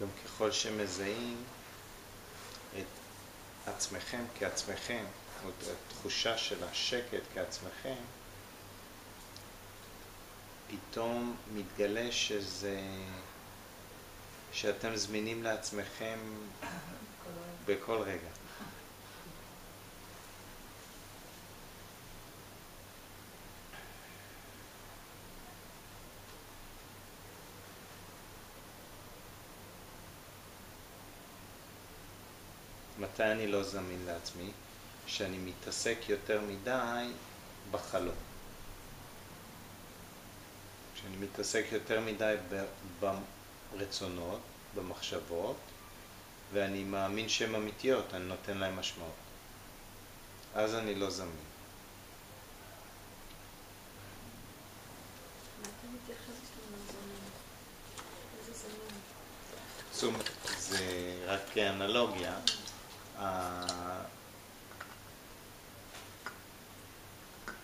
גם ככל שמזהים את עצמכם כעצמכם, או את התחושה של השקט כעצמכם, פתאום מתגלה שזה, שאתם זמינים לעצמכם בכל רגע. מתי אני לא זמין לעצמי? שאני מתעסק יותר מדי בחלום. כשאני מתעסק יותר מדי ברצונות, במחשבות, ואני מאמין שהן אמיתיות, אני נותן להן משמעות. אז אני לא זמין. זאת אומרת, זה רק כאנלוגיה.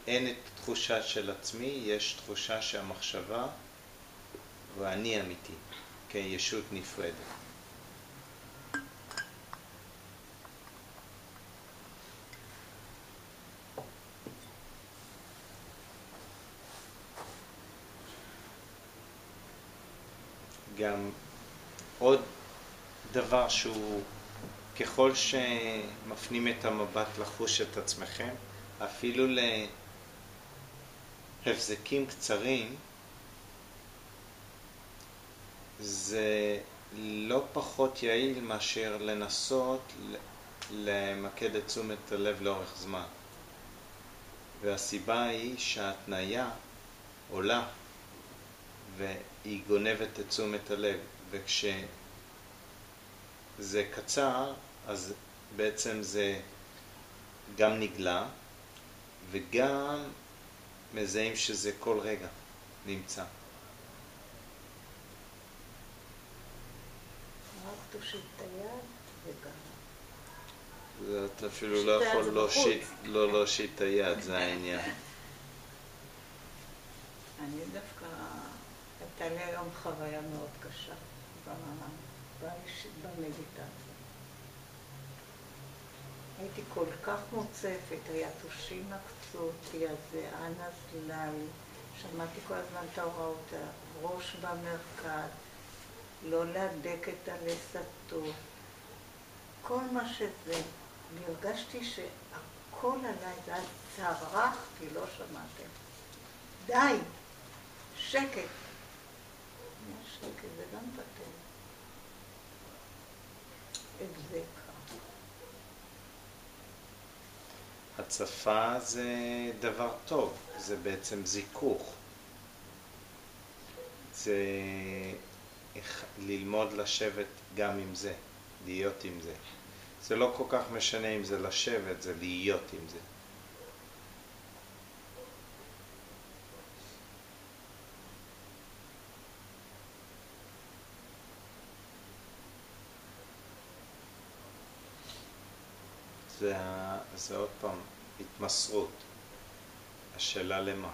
אין את תחושה של עצמי, יש תחושה שהמחשבה ואני אמיתי, כישות נפרדת. גם עוד דבר שהוא ככל שמפנים את המבט לחוש את עצמכם, אפילו להבזקים קצרים, זה לא פחות יעיל מאשר לנסות למקד את תשומת הלב לאורך זמן. והסיבה היא שההתניה עולה והיא גונבת את תשומת הלב, וכשזה קצר, אז בעצם זה גם נגלה וגם מזהים שזה כל רגע נמצא. את אפילו לא יכול לא להושיט את היד, זה העניין. אני דווקא, הייתה לי היום חוויה מאוד קשה במדיטציה. הייתי כל כך מוצפת, היתושים עקצו אותי, אז אנא זלל, שמעתי כל הזמן את ההוראות, ראש במרכז, לא להדק את הלסתות, כל מה שזה. והרגשתי שהכל עליי, היה צרחתי, לא שמעתם. די, שקט. שקט, זה גם הצפה זה דבר טוב, זה בעצם זיכוך. זה ללמוד לשבת גם עם זה, להיות עם זה. זה לא כל כך משנה אם זה לשבת, זה להיות עם זה. זה, זה עוד פעם התמסרות. השאלה למה?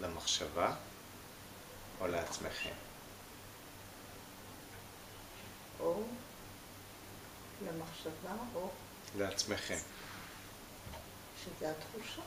למחשבה או לעצמכם? או למחשבה או... לעצמכם. שזה התחושה.